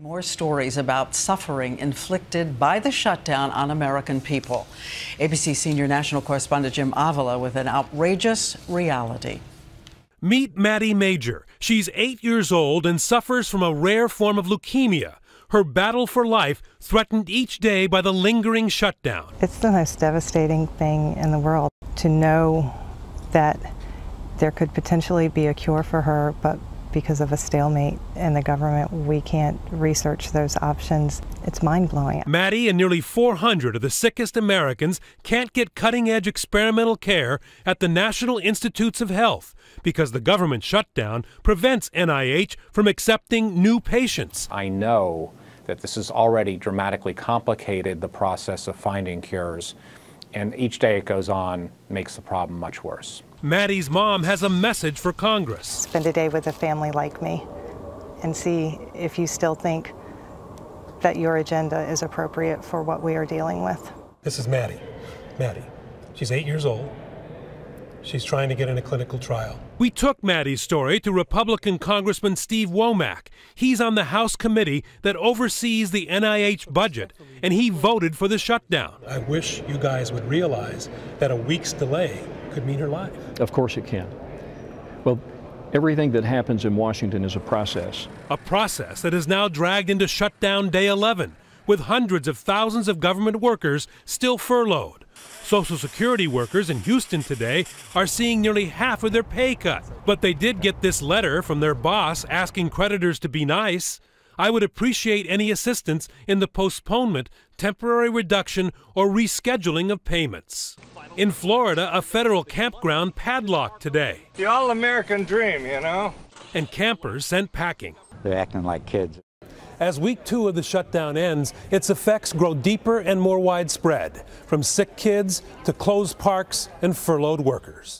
More stories about suffering inflicted by the shutdown on American people. ABC senior national correspondent Jim Avila with an outrageous reality. Meet Maddie Major. She's eight years old and suffers from a rare form of leukemia. Her battle for life threatened each day by the lingering shutdown. It's the most devastating thing in the world to know that there could potentially be a cure for her, but because of a stalemate in the government, we can't research those options. It's mind blowing. Maddie and nearly 400 of the sickest Americans can't get cutting edge experimental care at the National Institutes of Health because the government shutdown prevents NIH from accepting new patients. I know that this has already dramatically complicated the process of finding cures, and each day it goes on makes the problem much worse. Maddie's mom has a message for Congress. Spend a day with a family like me and see if you still think that your agenda is appropriate for what we are dealing with. This is Maddie. Maddie. She's eight years old. She's trying to get in a clinical trial. We took Maddie's story to Republican Congressman Steve Womack. He's on the House committee that oversees the NIH budget, and he voted for the shutdown. I wish you guys would realize that a week's delay could mean her life. Of course it can. Well, everything that happens in Washington is a process. A process that is now dragged into shutdown day 11, with hundreds of thousands of government workers still furloughed. Social Security workers in Houston today are seeing nearly half of their pay cut. But they did get this letter from their boss asking creditors to be nice. I would appreciate any assistance in the postponement, temporary reduction, or rescheduling of payments. In Florida, a federal campground padlocked today. The all American dream, you know? And campers sent packing. They're acting like kids. As week two of the shutdown ends, its effects grow deeper and more widespread, from sick kids to closed parks and furloughed workers.